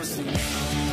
for some.